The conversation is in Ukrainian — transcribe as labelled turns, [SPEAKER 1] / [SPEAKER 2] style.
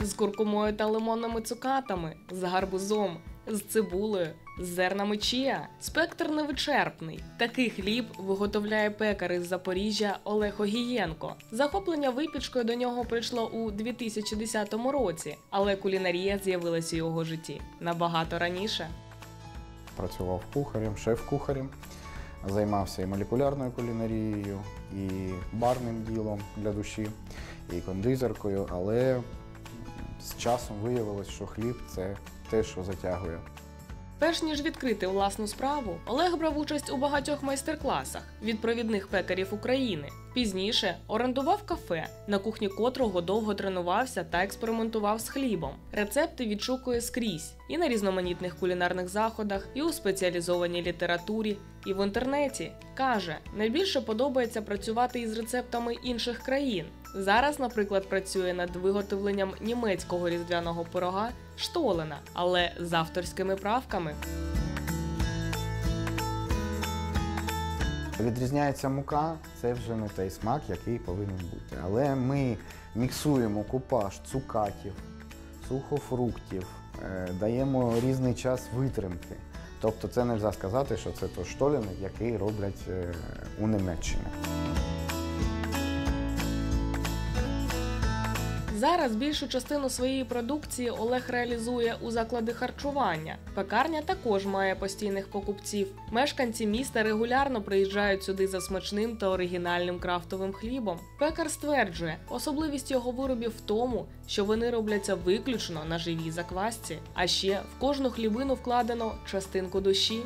[SPEAKER 1] з куркумою та лимонними цукатами, з гарбузом, з цибулею, з зернами чія. Спектр невичерпний. Такий хліб виготовляє пекар із Запоріжжя Олег Огієнко. Захоплення випічкою до нього прийшло у 2010 році, але кулінарія з'явилася у його житті набагато раніше.
[SPEAKER 2] Працював кухарем, шеф-кухарем, займався і молекулярною кулінарією, і барним ділом для душі, і кондитеркою, але з часом виявилось, що хліб це те, що затягує.
[SPEAKER 1] Перш ніж відкрити власну справу, Олег брав участь у багатьох майстер-класах від провідних пекарів України. Пізніше орендував кафе, на кухні котрого довго тренувався та експериментував з хлібом. Рецепти відшукує скрізь і на різноманітних кулінарних заходах, і у спеціалізованій літературі, і в інтернеті. Каже, найбільше подобається працювати із рецептами інших країн. Зараз, наприклад, працює над виготовленням німецького різдвяного пирога штолена, але з авторськими правками.
[SPEAKER 2] Відрізняється мука, це вже не той смак, який повинен бути. Але ми міксуємо купаж цукатів, сухофруктів, е, даємо різний час витримки. Тобто це не можна сказати, що це то штоліни, який роблять е, у Німеччині.
[SPEAKER 1] Зараз більшу частину своєї продукції Олег реалізує у заклади харчування. Пекарня також має постійних покупців. Мешканці міста регулярно приїжджають сюди за смачним та оригінальним крафтовим хлібом. Пекар стверджує, особливість його виробів в тому, що вони робляться виключно на живій заквасці. А ще в кожну хлібину вкладено частинку душі.